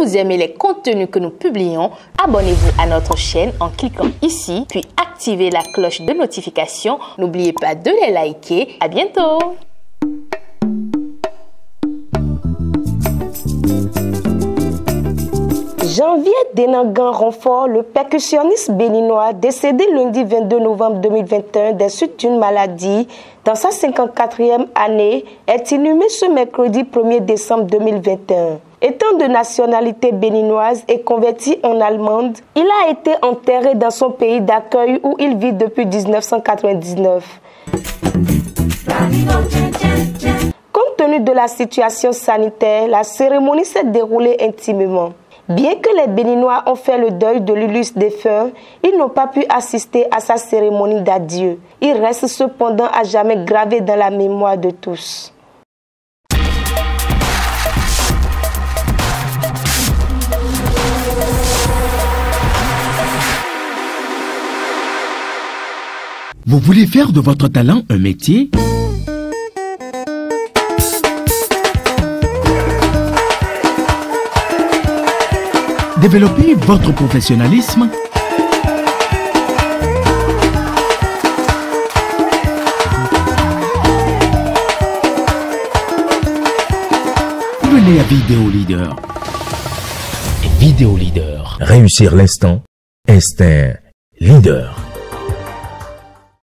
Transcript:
vous aimez les contenus que nous publions, abonnez-vous à notre chaîne en cliquant ici, puis activez la cloche de notification. N'oubliez pas de les liker. À bientôt! Janvier Denangan Renfort, le percussionniste béninois décédé lundi 22 novembre 2021 des suites d'une maladie dans sa 54e année, est inhumé ce mercredi 1er décembre 2021. Étant de nationalité béninoise et converti en allemande, il a été enterré dans son pays d'accueil où il vit depuis 1999. Compte tenu de la situation sanitaire, la cérémonie s'est déroulée intimement. Bien que les Béninois ont fait le deuil de l'illustre défunt, ils n'ont pas pu assister à sa cérémonie d'adieu. Il reste cependant à jamais gravé dans la mémoire de tous. Vous voulez faire de votre talent un métier? Développez votre professionnalisme Venez à Vidéo Leader. Vidéo Leader. Réussir l'instant, instinct leader.